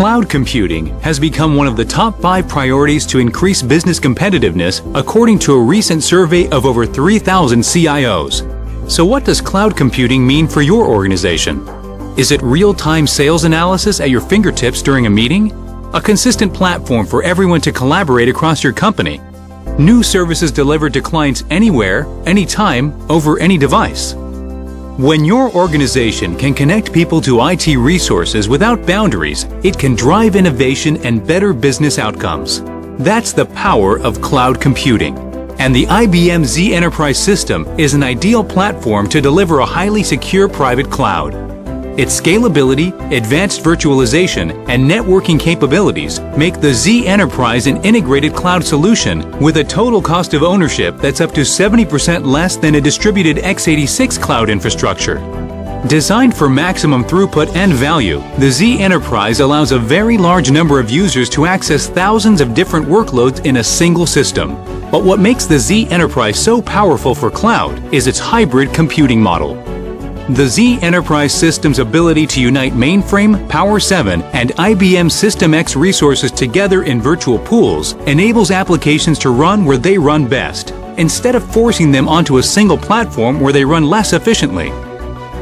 Cloud computing has become one of the top five priorities to increase business competitiveness according to a recent survey of over 3,000 CIOs. So what does cloud computing mean for your organization? Is it real-time sales analysis at your fingertips during a meeting? A consistent platform for everyone to collaborate across your company? New services delivered to clients anywhere, anytime, over any device? When your organization can connect people to IT resources without boundaries, it can drive innovation and better business outcomes. That's the power of cloud computing. And the IBM zEnterprise System is an ideal platform to deliver a highly secure private cloud. Its scalability, advanced virtualization, and networking capabilities make the zEnterprise an integrated cloud solution with a total cost of ownership that's up to 70% less than a distributed x86 cloud infrastructure. Designed for maximum throughput and value, the zEnterprise allows a very large number of users to access thousands of different workloads in a single system. But what makes the zEnterprise so powerful for cloud is its hybrid computing model. The zEnterprise System's ability to unite mainframe, Power 7, and IBM System X resources together in virtual pools enables applications to run where they run best, instead of forcing them onto a single platform where they run less efficiently.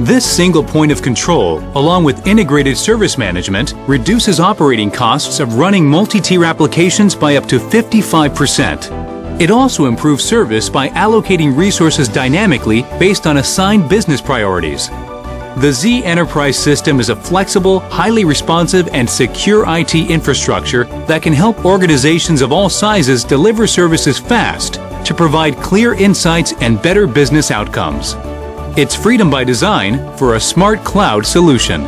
This single point of control, along with integrated service management, reduces operating costs of running multi-tier applications by up to 55%. It also improves service by allocating resources dynamically based on assigned business priorities. The zEnterprise System is a flexible, highly responsive, and secure IT infrastructure that can help organizations of all sizes deliver services fast to provide clear insights and better business outcomes. It's freedom by design for a smart cloud solution.